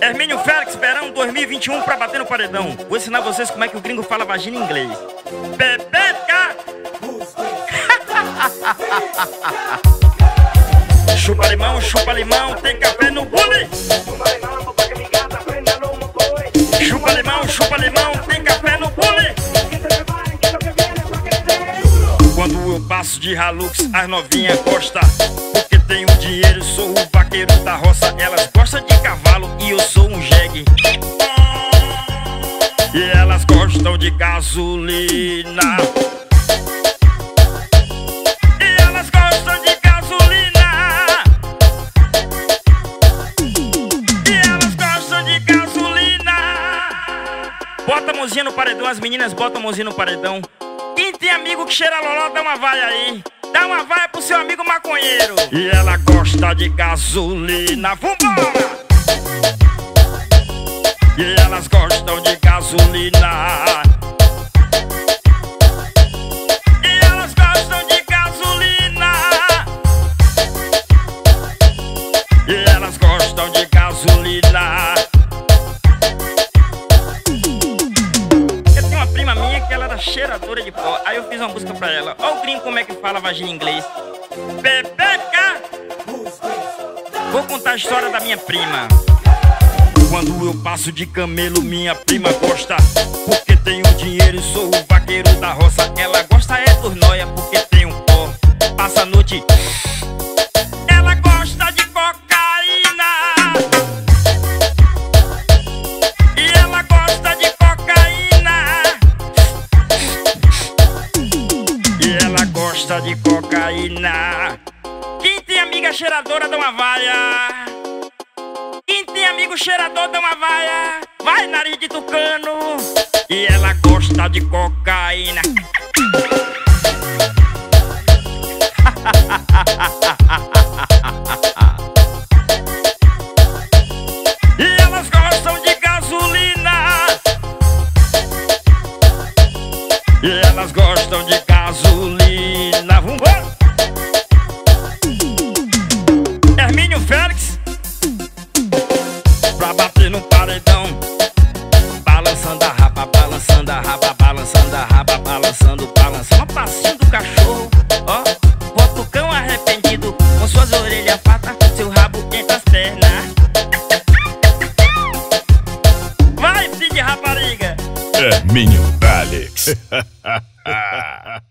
Hermínio Félix, verão 2021 pra bater no paredão. Vou ensinar vocês como é que o gringo fala vagina em inglês. Pepeca! chupa limão, chupa limão, tem café no bule. Chupa limão, chupa limão, tem café no bule. Quando eu passo de Hilux, as novinhas gostam. Porque tenho dinheiro, sou o vaqueiro da roça. Elas gostam de cavalo eu sou um jegue. E elas gostam de gasolina. E elas gostam de gasolina. E elas gostam de gasolina. Bota a mãozinha no paredão, as meninas botam a mãozinha no paredão. Quem tem amigo que cheira loló, dá uma vaia aí. Dá uma vaia pro seu amigo maconheiro. E ela gosta de gasolina. Vambora! Elas gostam de gasolina. E elas gostam de gasolina. E elas gostam de gasolina. Eu tenho uma prima minha que ela era cheiradora de pó. Aí eu fiz uma música pra ela. Ó o gringo como é que fala vagina em inglês. Pepeca! Vou contar a história da minha prima. Quando eu passo de camelo, minha prima gosta. Porque tenho dinheiro e sou o vaqueiro da roça. Ela gosta é noia porque tem um pó. Passa a noite. Ela gosta de cocaína. E ela gosta de cocaína. E ela gosta de cocaína. Quem tem amiga cheiradora, dá uma vaia. Tem amigo cheirador, dá uma vaia. Vai, nariz de tucano. E ela gosta de cocaína. E elas gostam de gasolina. E elas gostam de gasolina. Меню Алекс.